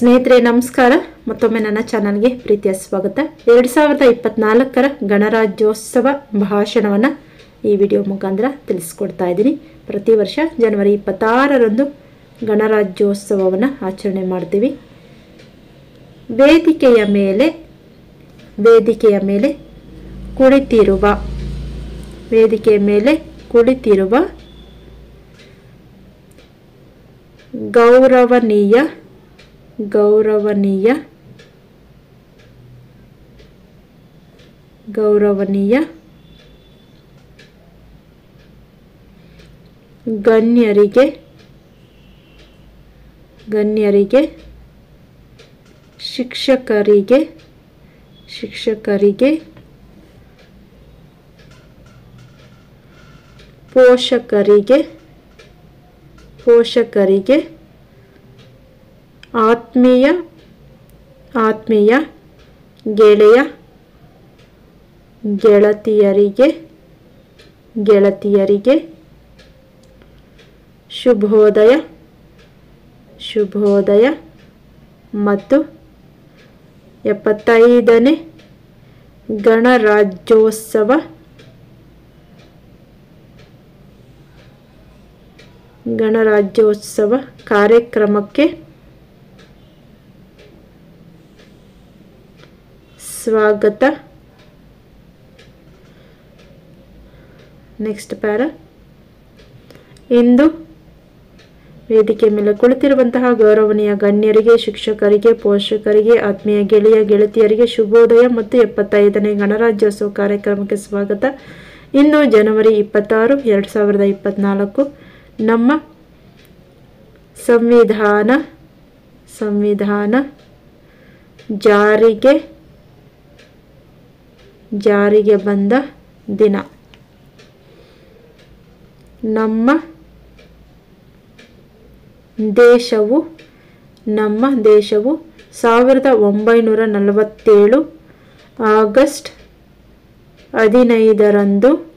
ಸ್ನೇಹಿತರೆ, ನಮಸ್ಕಾರ. ಮತ್ತೊಮ್ಮೆ ನನ್ನ ಚಾನಲ್ಗೆ ಪ್ರೀತಿಯ ಸ್ವಾಗತ. ಎರಡು ಸಾವಿರದ ಇಪ್ಪತ್ನಾಲ್ಕರ ಗಣರಾಜ್ಯೋತ್ಸವ ಭಾಷಣವನ್ನು ಈ ವಿಡಿಯೋ ಮುಖಾಂತರ ತಿಳಿಸ್ಕೊಡ್ತಾ ಇದ್ದೀನಿ. ಪ್ರತಿ ವರ್ಷ ಜನವರಿ ಇಪ್ಪತ್ತಾರರಂದು ಗಣರಾಜ್ಯೋತ್ಸವವನ್ನು ಆಚರಣೆ ಮಾಡ್ತೀವಿ. ವೇದಿಕೆಯ ಮೇಲೆ ವೇದಿಕೆಯ ಮೇಲೆ ಕುಳಿತಿರುವ, ವೇದಿಕೆಯ ಮೇಲೆ ಕುಳಿತಿರುವ ಗೌರವನೀಯ ಗೌರವನೀಯ. ಗೌರವನೀಯ. ಗಣ್ಯರಿಗೆ. ಗಣ್ಯರಿಗೆ. ಶಿಕ್ಷಕರಿಗೆ. ಶಿಕ್ಷಕರಿಗೆ. ಪೋಷಕರಿಗೆ. ಪೋಷಕರಿಗೆ. ಆತ್ಮೀಯ ಆತ್ಮೀಯ ಗೆಳೆಯ ಗೆಳತಿಯರಿಗೆ ಗೆಳತಿಯರಿಗೆ ಶುಭೋದಯ ಶುಭೋದಯ ಮತ್ತು ಎಪ್ಪತ್ತೈದನೇ ಗಣರಾಜ್ಯೋತ್ಸವ ಗಣರಾಜ್ಯೋತ್ಸವ ಕಾರ್ಯಕ್ರಮಕ್ಕೆ ಸ್ವಾಗತ. Next para. ಇಂದು ವೇದಿಕೆ ಮೇಲೆ ಕುಳಿತಿರುವಂತಹ ಗೌರವನೀಯ ಗಣ್ಯರಿಗೆ, ಶಿಕ್ಷಕರಿಗೆ, ಪೋಷಕರಿಗೆ, ಆತ್ಮೀಯ ಗೆಳೆಯ, ಗೆಳತಿಯರಿಗೆ ಶುಭೋದಯ ಮತ್ತು ಎಪ್ಪತ್ತೈದನೇ ಗಣರಾಜ್ಯೋತ್ಸವ ಕಾರ್ಯಕ್ರಮಕ್ಕೆ ಸ್ವಾಗತ. ಇಂದು ಜನವರಿ ಇಪ್ಪತ್ತಾರು, ಎರಡು ಸಾವಿರದ ಇಪ್ಪತ್ತ್ನಾಲ್ಕು ನಮ್ಮ ಸಂವಿಧಾನ ಸಂವಿಧಾನ ಜಾರಿಗೆ ಜಾರಿಗೆ ಬಂದ ದಿನ. ನಮ್ಮ ದೇಶವು ನಮ್ಮ ದೇಶವು ಸಾವಿರದ ಒಂಬೈನೂರ ನಲವತ್ತೇಳು ಆಗಸ್ಟ್ ಹದಿನೈದರಂದು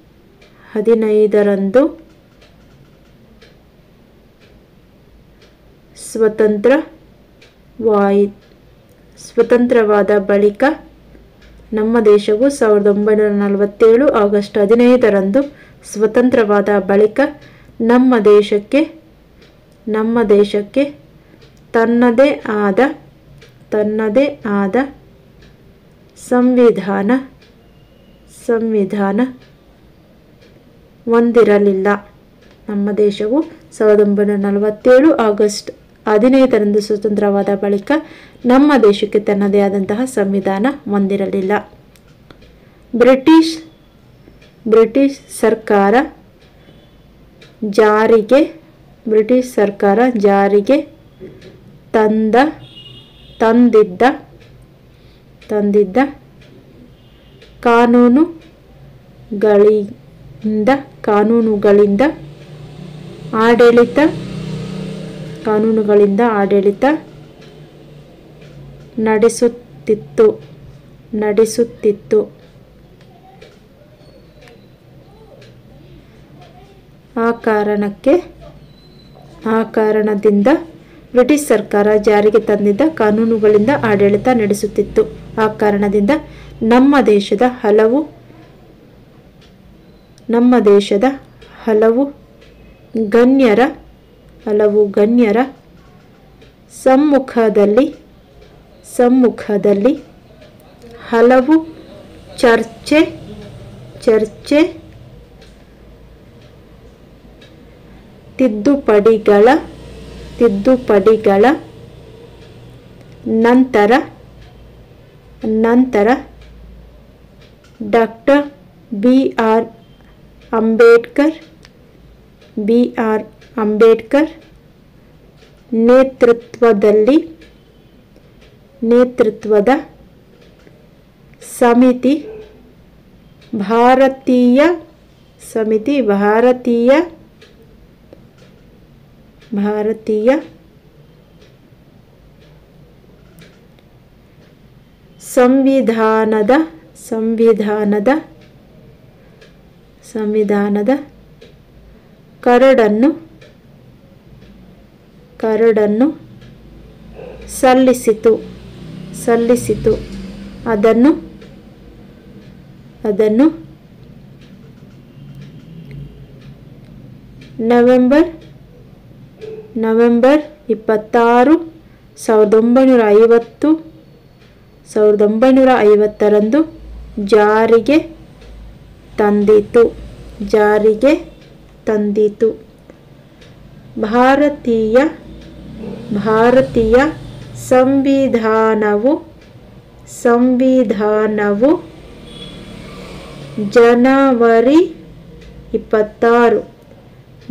ಹದಿನೈದರಂದು ಸ್ವತಂತ್ರವಾಯಿ, ಸ್ವತಂತ್ರವಾದ ಬಳಿಕ ನಮ್ಮ ದೇಶವು ಸಾವಿರದ ಒಂಬೈನೂರ ನಲವತ್ತೇಳು ಆಗಸ್ಟ್ ಹದಿನೈದರಂದು ಸ್ವತಂತ್ರವಾದ ಬಳಿಕ ನಮ್ಮ ದೇಶಕ್ಕೆ ನಮ್ಮ ದೇಶಕ್ಕೆ ತನ್ನದೇ ಆದ ತನ್ನದೇ ಆದ ಸಂವಿಧಾನ ಸಂವಿಧಾನ ಹೊಂದಿರಲಿಲ್ಲ. ನಮ್ಮ ದೇಶವು ಸಾವಿರದ ಒಂಬೈನೂರ ನಲವತ್ತೇಳು ಆಗಸ್ಟ್ ಹದಿನೈದರಂದು ಸ್ವತಂತ್ರವಾದ ಬಳಿಕ ನಮ್ಮ ದೇಶಕ್ಕೆ ತನ್ನದೇ ಆದಂತಹ ಸಂವಿಧಾನ ಹೊಂದಿರಲಿಲ್ಲ ಬ್ರಿಟಿಷ್ ಬ್ರಿಟಿಷ್ ಸರ್ಕಾರ ಜಾರಿಗೆ, ಬ್ರಿಟಿಷ್ ಸರ್ಕಾರ ಜಾರಿಗೆ ತಂದ, ತಂದಿದ್ದ ತಂದಿದ್ದ ಕಾನೂನುಗಳಿಂದ ಕಾನೂನುಗಳಿಂದ ಆಡಳಿತ ಕಾನೂನುಗಳಿಂದ ಆಡಳಿತ ನಡೆಸುತ್ತಿತ್ತು ನಡೆಸುತ್ತಿತ್ತು. ಆ ಕಾರಣಕ್ಕೆ, ಆ ಕಾರಣದಿಂದ ಬ್ರಿಟಿಷ್ ಸರ್ಕಾರ ಜಾರಿಗೆ ತಂದಿದ್ದ ಕಾನೂನುಗಳಿಂದ ಆಡಳಿತ ನಡೆಸುತ್ತಿತ್ತು. ಆ ಕಾರಣದಿಂದ ನಮ್ಮ ದೇಶದ ಹಲವು, ನಮ್ಮ ದೇಶದ ಹಲವು ಗಣ್ಯರ ಹಲವು ಗಣ್ಯರ ಸಮ್ಮುಖದಲ್ಲಿ ಸಮ್ಮುಖದಲ್ಲಿ ಹಲವು ಚರ್ಚೆ ಚರ್ಚೆ ತಿದ್ದುಪಡಿಗಳ ತಿದ್ದುಪಡಿಗಳ ನಂತರ ನಂತರ doctor B R Ambedkar, B R Ambedkar ನೇತೃತ್ವದಲ್ಲಿ ನೇತೃತ್ವದ ಸಮಿತಿ ಭಾರತೀಯ ಸಮಿತಿ ಭಾರತೀಯ ಭಾರತೀಯ ಸಂವಿಧಾನದ ಸಂವಿಧಾನದ ಸಂವಿಧಾನದ ಕರಡನ್ನು ಕರಡನ್ನು ಸಲ್ಲಿಸಿತು ಸಲ್ಲಿಸಿತು. ಅದನ್ನು ಅದನ್ನು ನವೆಂಬರ್ ನವೆಂಬರ್ ಇಪ್ಪತ್ತಾರು ಸಾವಿರದ ಒಂಬೈನೂರ ಐವತ್ತು, ಸಾವಿರದ ಒಂಬೈನೂರ ಐವತ್ತರಂದು ಜಾರಿಗೆ ತಂದಿತು ಜಾರಿಗೆ ತಂದಿತು. ಭಾರತೀಯ ಭಾರತೀಯ ಸಂವಿಧಾನವು ಸಂವಿಧಾನವು ಜನವರಿ ಇಪ್ಪತ್ತಾರು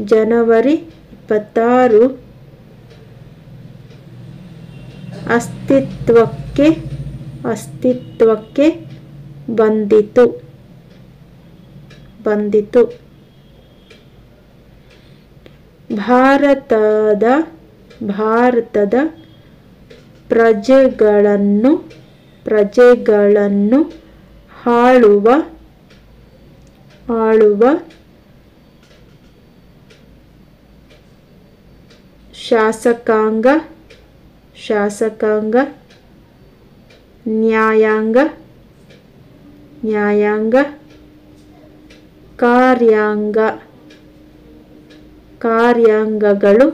ಜನವರಿ ಇಪ್ಪತ್ತಾರು ಅಸ್ತಿತ್ವಕ್ಕೆ ಅಸ್ತಿತ್ವಕ್ಕೆ ಬಂದಿತು ಬಂದಿತು. ಭಾರತದ ಭಾರತದ ಪ್ರಜೆಗಳನ್ನು ಪ್ರಜೆಗಳನ್ನು ಆಳುವ ಆಳುವ ಶಾಸಕಾಂಗ ಶಾಸಕಾಂಗ ನ್ಯಾಯಾಂಗ ನ್ಯಾಯಾಂಗ ಕಾರ್ಯಾಂಗ ಕಾರ್ಯಾಂಗಗಳು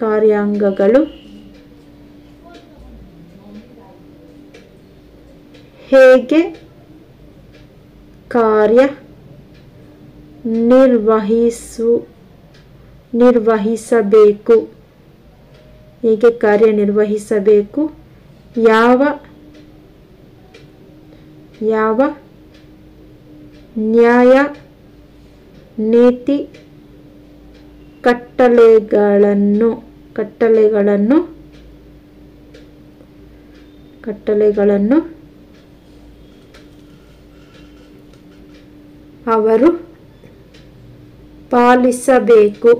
ಕಾರ್ಯಾಂಗಗಳು. ಹೇಗೆ ಕಾರ್ಯ ನಿರ್ವಹಿಸು ನಿರ್ವಹಿಸಬೇಕು? ಹೇಗೆ ಕಾರ್ಯನಿರ್ವಹಿಸಬೇಕು ಯಾವ ಯಾವ ನ್ಯಾಯ ನೀತಿ ಕಟ್ಟಳೆಗಳನ್ನು ಕಟ್ಟಳೆಗಳನ್ನು ಕಟ್ಟಳೆಗಳನ್ನು ಅವರು ಪಾಲಿಸಬೇಕು.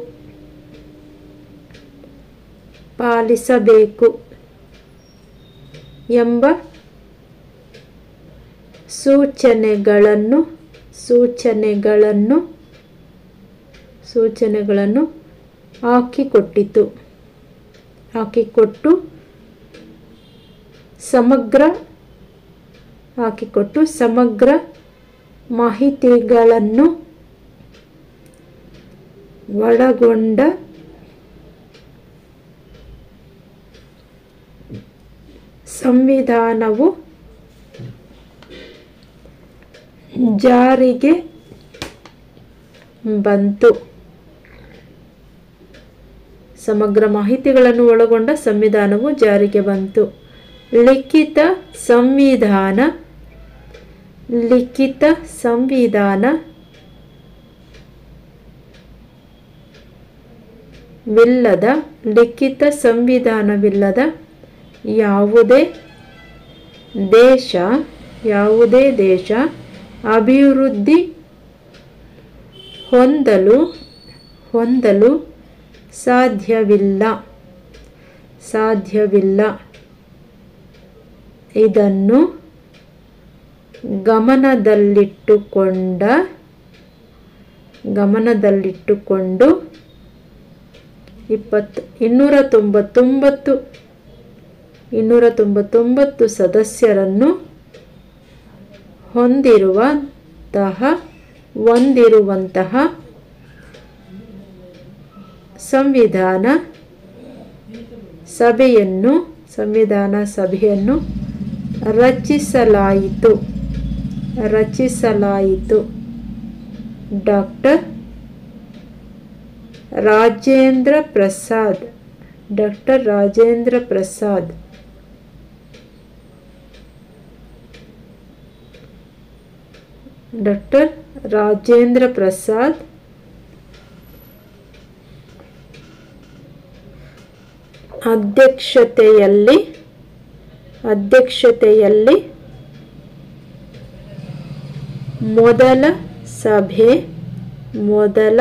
ಪಾಲಿಸಬೇಕು ಎಂಬ ಸೂಚನೆಗಳನ್ನು ಸೂಚನೆಗಳನ್ನು ಸೂಚನೆಗಳನ್ನು ಹಾಕಿಕೊಟ್ಟಿತು. ಹಾಕಿಕೊಟ್ಟು ಸಮಗ್ರ ಹಾಕಿಕೊಟ್ಟು ಸಮಗ್ರ ಮಾಹಿತಿಗಳನ್ನು ಒಳಗೊಂಡ ಸಂವಿಧಾನವು ಜಾರಿಗೆ ಬಂತು. ಸಮಗ್ರ ಮಾಹಿತಿಗಳನ್ನು ಒಳಗೊಂಡ ಸಂವಿಧಾನವು ಜಾರಿಗೆ ಬಂತು. ಲಿಖಿತ ಸಂವಿಧಾನ ಲಿಖಿತ ಸಂವಿಧಾನ, ವಿಲ್ಲದ, ಲಿಖಿತ ಸಂವಿಧಾನವಿಲ್ಲದ ಯಾವುದೇ ದೇಶ ಯಾವುದೇ ದೇಶ ಅಭಿವೃದ್ಧಿ ಹೊಂದಲು ಹೊಂದಲು ಸಾಧ್ಯವಿಲ್ಲ. ಸಾಧ್ಯವಿಲ್ಲ. ಇದನ್ನು ಗಮನದಲ್ಲಿಟ್ಟುಕೊಂಡ ಗಮನದಲ್ಲಿಟ್ಟುಕೊಂಡು ಇಪ್ಪತ್ತು ಇನ್ನೂರ ತೊಂಬತ್ತೊಂಬತ್ತು ಇನ್ನೂರ ತೊಂಬತ್ತೊಂಬತ್ತು ಸದಸ್ಯರನ್ನು ಹೊಂದಿರುವಂತಹ ಹೊಂದಿರುವಂತಹ ಸಂವಿಧಾನ ಸಭೆಯನ್ನು ಸಂವಿಧಾನ ಸಭೆಯನ್ನು ರಚಿಸಲಾಯಿತು. ರಚಿಸಲಾಯಿತು. Doctor Rajendra Prasad, doctor Rajendra Prasad. Doctor Rajendra Prasad ಅಧ್ಯಕ್ಷತೆಯಲ್ಲಿ ಅಧ್ಯಕ್ಷತೆಯಲ್ಲಿ ಮೊದಲ ಸಭೆ ಮೊದಲ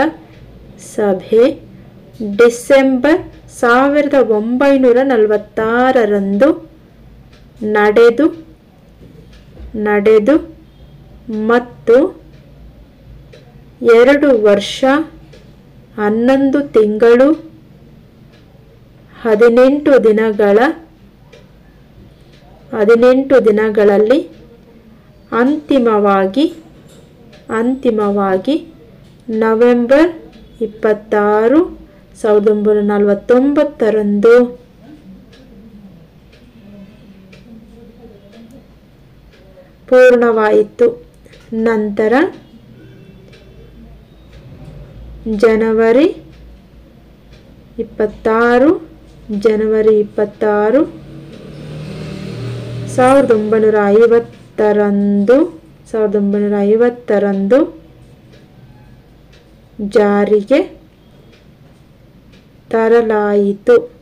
ಸಭೆ ಡಿಸೆಂಬರ್ ಸಾವಿರದ ಒಂಬೈನೂರ ನಲವತ್ತಾರರಂದು ನಡೆದು ನಡೆದು ಮತ್ತು ಎರಡು ವರ್ಷ ಹನ್ನೊಂದು ತಿಂಗಳು ಹದಿನೆಂಟು ದಿನಗಳ, ಹದಿನೆಂಟು ದಿನಗಳಲ್ಲಿ ಅಂತಿಮವಾಗಿ ಅಂತಿಮವಾಗಿ ನವೆಂಬರ್ ಇಪ್ಪತ್ತಾರು, ಸಾವಿರದ ಒಂಬೈನೂರ ನಲವತ್ತೊಂಬತ್ತರಂದು. ಪೂರ್ಣವಾಯಿತು. ನಂತರ ಜನವರಿ ಇಪ್ಪತ್ತಾರು ಜನವರಿ ಇಪ್ಪತ್ತಾರು, ಸಾವಿರದ ಒಂಬೈನೂರ ಐವತ್ತರಂದು, ಸಾವಿರದ ಒಂಬೈನೂರ ಐವತ್ತರಂದು ಜಾರಿಗೆ ತರಲಾಯಿತು.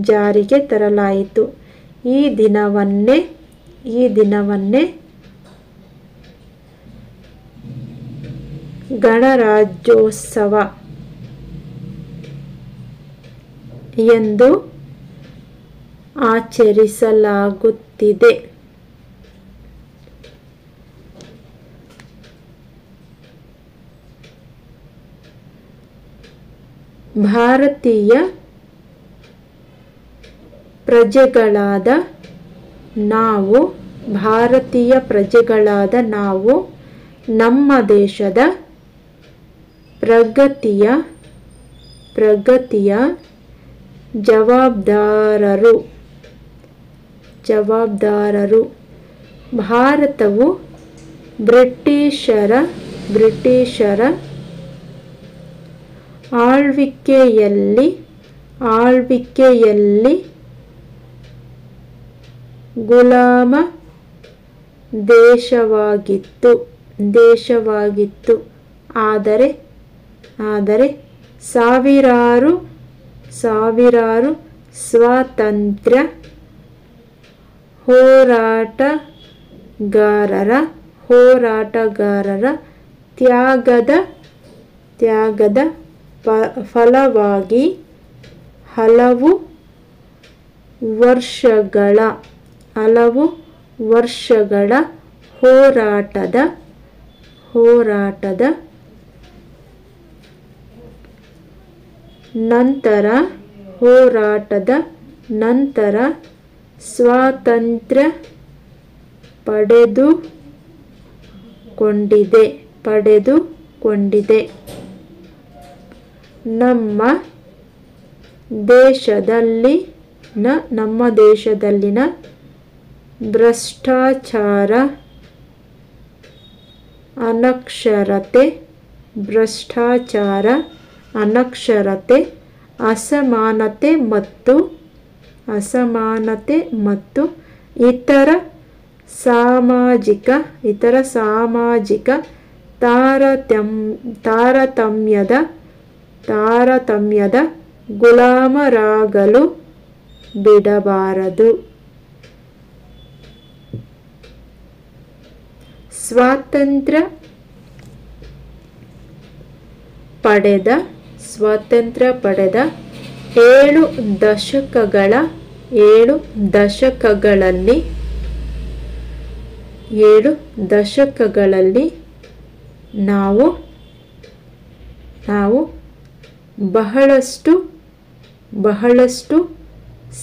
ಜಾರಿಗೆ ತರಲಾಯಿತು. ಈ ದಿನವನ್ನೇ ಈ ದಿನವನ್ನೇ ಗಣರಾಜ್ಯೋತ್ಸವ. ಎಂದು ಆಚರಿಸಲಾಗುತ್ತಿದೆ. ಭಾರತೀಯ ಪ್ರಜೆಗಳಾದ ನಾವು ಭಾರತೀಯ ಪ್ರಜೆಗಳಾದ ನಾವು ನಮ್ಮ ದೇಶದ ಪ್ರಗತಿಯ ಪ್ರಗತಿಯ ಜವಾಬ್ದಾರರು. ಜವಾಬ್ದಾರರು. ಭಾರತವು ಬ್ರಿಟಿಷರ ಬ್ರಿಟಿಷರ ಆಳ್ವಿಕೆಯಲ್ಲಿ ಆಳ್ವಿಕೆಯಲ್ಲಿ ಗುಲಾಮ ದೇಶವಾಗಿತ್ತು ದೇಶವಾಗಿತ್ತು. ಆದರೆ ಆದರೆ ಸಾವಿರಾರು ಸಾವಿರಾರು ಸ್ವಾತಂತ್ರ್ಯ ಹೋರಾಟಗಾರರ ಹೋರಾಟಗಾರರ ತ್ಯಾಗದ ತ್ಯಾಗದ ಪ ಫಲವಾಗಿ ಹಲವು ವರ್ಷಗಳ ಹಲವು ವರ್ಷಗಳ ಹೋರಾಟದ ಹೋರಾಟದ ನಂತರ ಹೋರಾಟದ ನಂತರ ಸ್ವಾತಂತ್ರ್ಯ ಪಡೆದುಕೊಂಡಿದೆ ಪಡೆದುಕೊಂಡಿದೆ. ನಮ್ಮ ದೇಶದಲ್ಲಿನ ನಮ್ಮ ದೇಶದಲ್ಲಿನ ಭ್ರಷ್ಟಾಚಾರ ಅನಕ್ಷರತೆ ಭ್ರಷ್ಟಾಚಾರ ಅನಕ್ಷರತೆ, ಅಸಮಾನತೆ ಮತ್ತು ಅಸಮಾನತೆ ಮತ್ತು ಇತರ ಸಾಮಾಜಿಕ ಇತರ ಸಾಮಾಜಿಕ ತಾರತಮ್, ತಾರತಮ್ಯದ ತಾರತಮ್ಯದ ಗುಲಾಮರಾಗಲು ಬಿಡಬಾರದು. ಸ್ವಾತಂತ್ರ್ಯ ಪಡೆದ ಸ್ವಾತಂತ್ರ್ಯ ಪಡೆದ ಏಳು ದಶಕಗಳ, ಏಳು ದಶಕಗಳಲ್ಲಿ ಏಳು ದಶಕಗಳಲ್ಲಿ ನಾವು ನಾವು ಬಹಳಷ್ಟು ಬಹಳಷ್ಟು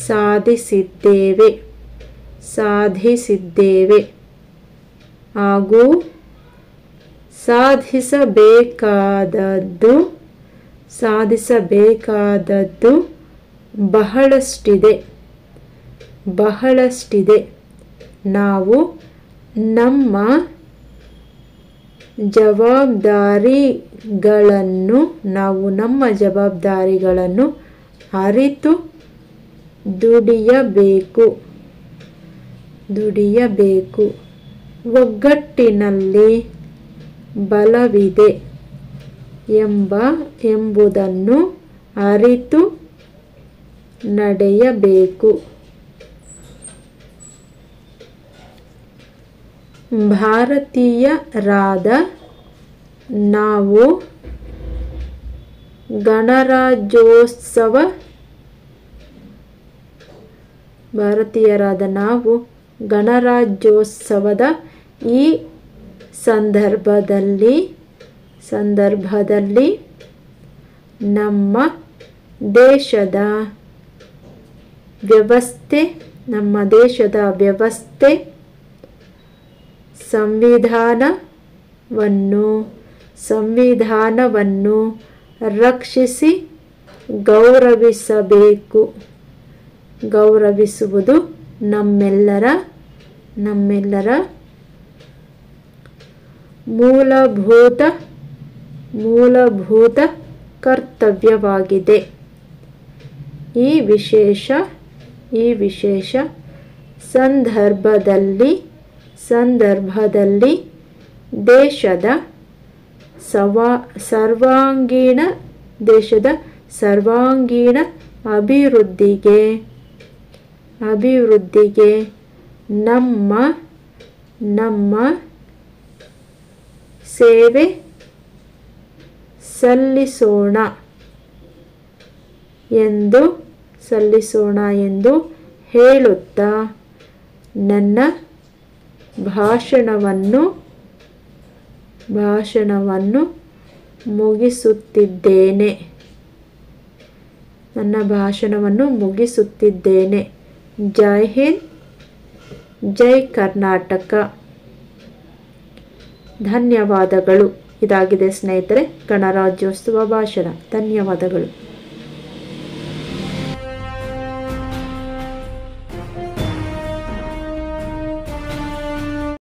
ಸಾಧಿಸಿದ್ದೇವೆ ಸಾಧಿಸಿದ್ದೇವೆ. ಹಾಗೂ ಸಾಧಿಸಬೇಕಾದದ್ದು ಸಾಧಿಸಬೇಕಾದದ್ದು ಬಹಳಷ್ಟಿದೆ. ಬಹಳಷ್ಟಿದೆ. ನಾವು ನಮ್ಮ ಜವಾಬ್ದಾರಿಗಳನ್ನು ನಾವು ನಮ್ಮ ಜವಾಬ್ದಾರಿಗಳನ್ನು ಅರಿತು ದುಡಿಯಬೇಕು. ದುಡಿಯಬೇಕು. ಒಗ್ಗಟ್ಟಿನಲ್ಲಿ ಬಲವಿದೆ. ಎಂಬ ಎಂಬುದನ್ನು ಅರಿತು ನಡೆಯಬೇಕು. ಭಾರತೀಯರಾದ ನಾವು ಗಣರಾಜ್ಯೋತ್ಸವ ಭಾರತೀಯರಾದ ನಾವು ಗಣರಾಜ್ಯೋತ್ಸವದ ಈ ಸಂದರ್ಭದಲ್ಲಿ ಸಂದರ್ಭದಲ್ಲಿ ನಮ್ಮ ದೇಶದ ವ್ಯವಸ್ಥೆ, ನಮ್ಮ ದೇಶದ ವ್ಯವಸ್ಥೆ, ಸಂವಿಧಾನವನ್ನು ಸಂವಿಧಾನವನ್ನು ರಕ್ಷಿಸಿ ಗೌರವಿಸಬೇಕು. ಗೌರವಿಸುವುದು ನಮ್ಮೆಲ್ಲರ ನಮ್ಮೆಲ್ಲರ ಮೂಲಭೂತ ಮೂಲಭೂತ ಕರ್ತವ್ಯವಾಗಿದೆ. ಈ ವಿಶೇಷ ಈ ವಿಶೇಷ ಸಂದರ್ಭದಲ್ಲಿ ಸಂದರ್ಭದಲ್ಲಿ ದೇಶದ ಸವಾ, ಸರ್ವಾಂಗೀಣ, ದೇಶದ ಸರ್ವಾಂಗೀಣ ಅಭಿವೃದ್ಧಿಗೆ ಅಭಿವೃದ್ಧಿಗೆ ನಮ್ಮ ನಮ್ಮ ಸೇವೆ ಸಲ್ಲಿಸೋಣ ಎಂದು ಸಲ್ಲಿಸೋಣ ಎಂದು ಹೇಳುತ್ತಾ, ನನ್ನ ಭಾಷಣವನ್ನು ಭಾಷಣವನ್ನು ಮುಗಿಸುತ್ತಿದ್ದೇನೆ. ನನ್ನ ಭಾಷಣವನ್ನು ಮುಗಿಸುತ್ತಿದ್ದೇನೆ. ಜೈ ಹಿಂದ್, ಜೈ ಕರ್ನಾಟಕ. ಧನ್ಯವಾದಗಳು. ಇದಾಗಿದೆ ಸ್ನೇಹಿತರೆ ಗಣರಾಜ್ಯೋತ್ಸವ ಭಾಷಣ. ಧನ್ಯವಾದಗಳು.